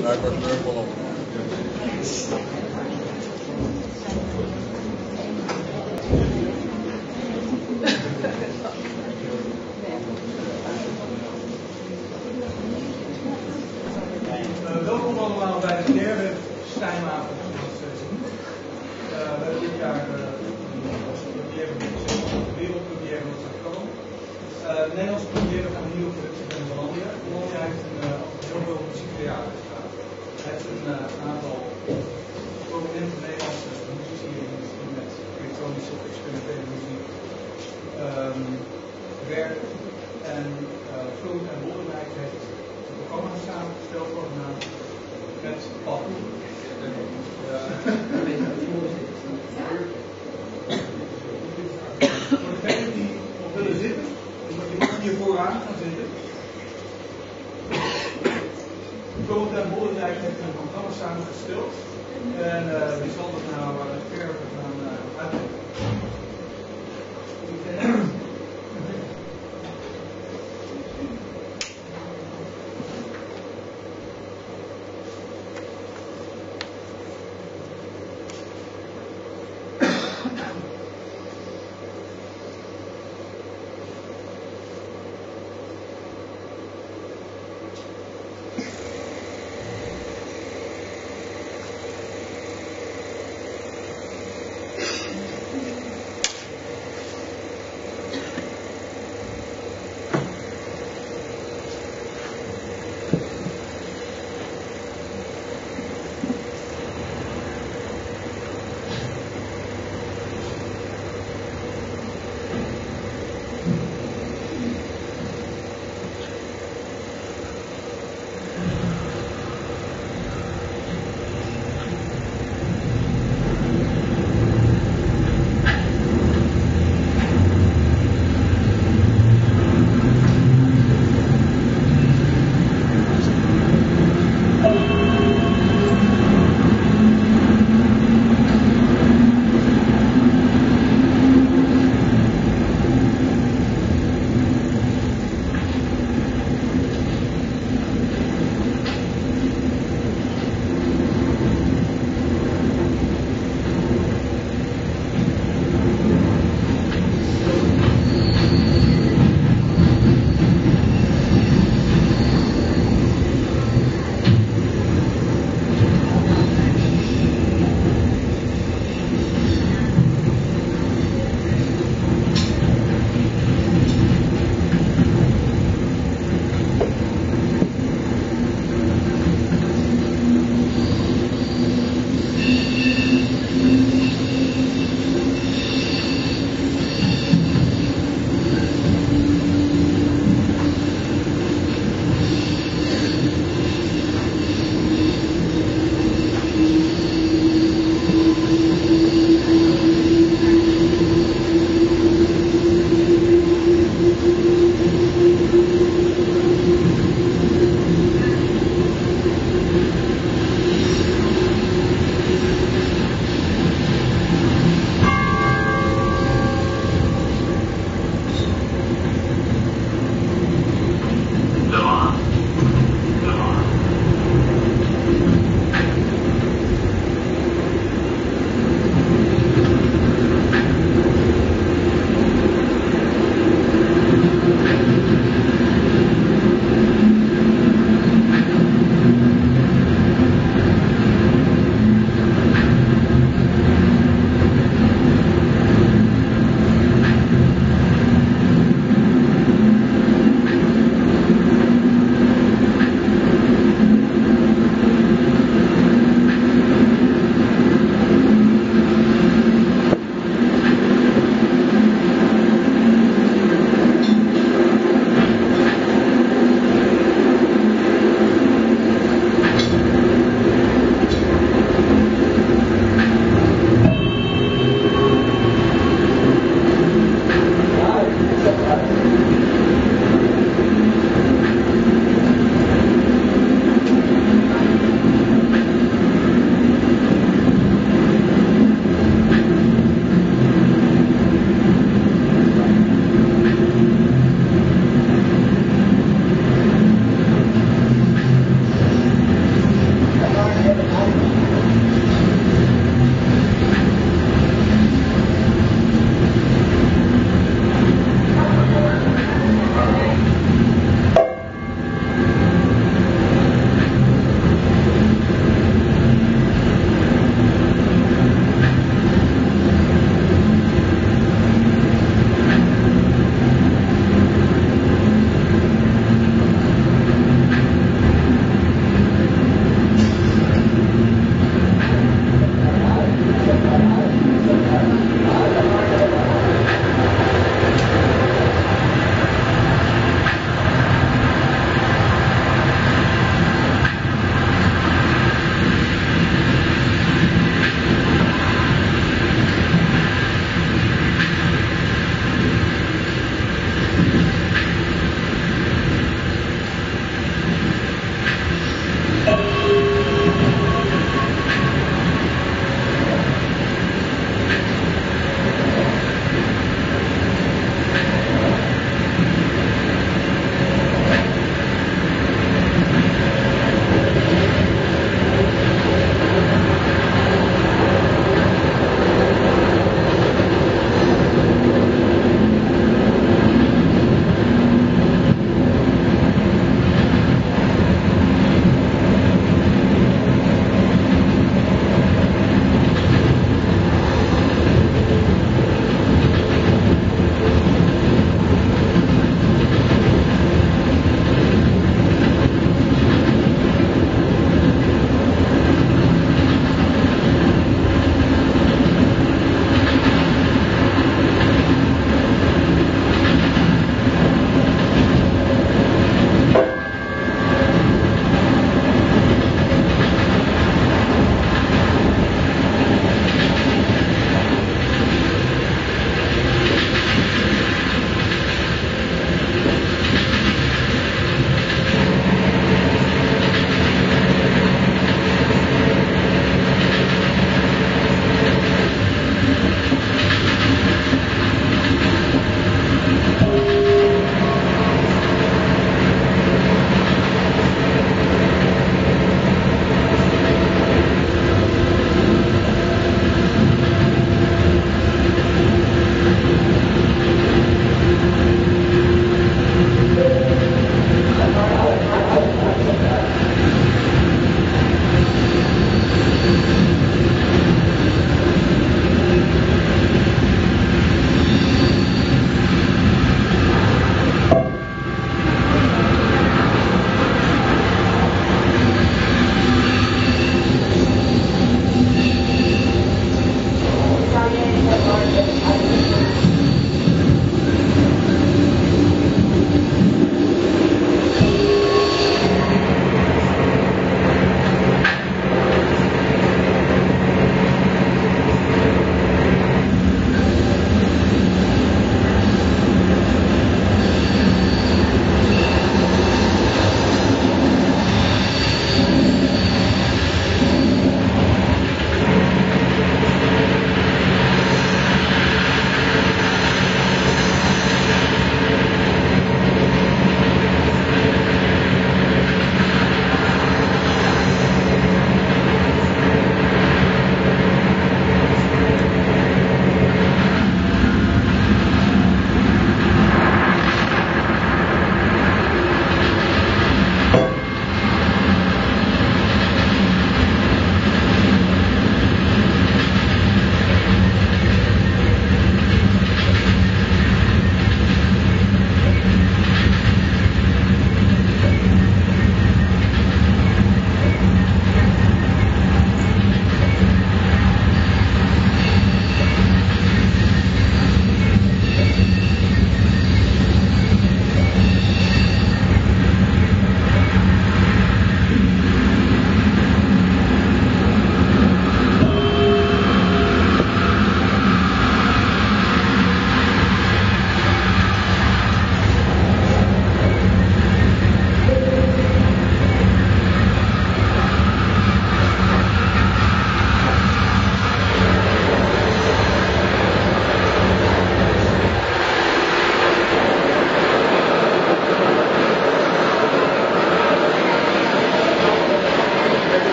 Blijkbaar kleurballen. Uh, welkom allemaal bij de derde Stijnavond. Uh, we hebben dit jaar uh, première de wereldpremière van het komen. Uh, Nederlands première van een nieuwe productie van Hollandia. Hollandia heeft een, heel veel muziektheater heeft een aantal prominente Nederlandse muzici die met elektronische of experimentele muziek um, werken. En uh, Floor en Wolderwijk heeft een programma samengesteld naam met Paul. Voor degenen die nog willen zitten, je mag hier vooraan gaan zitten. Wolderwijk heeft een programma samengesteld. En uh, wie zal dat nou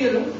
Judaism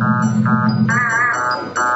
Thank you.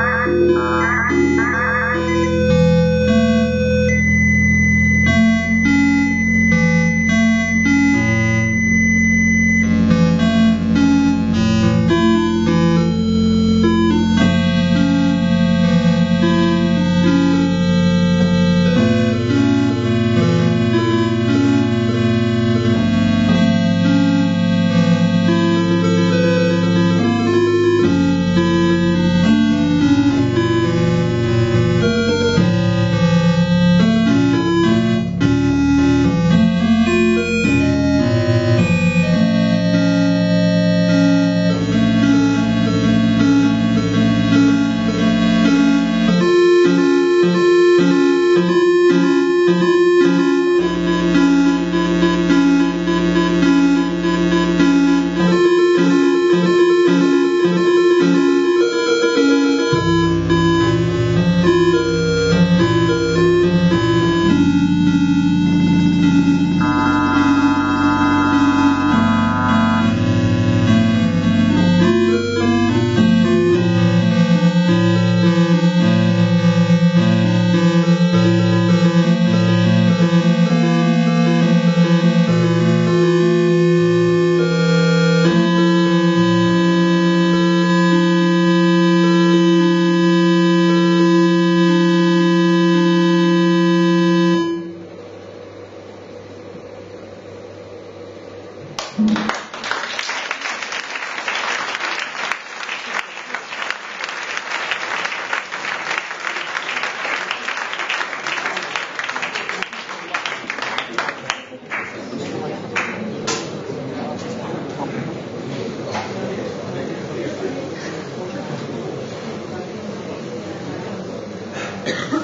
Bye. Thank you.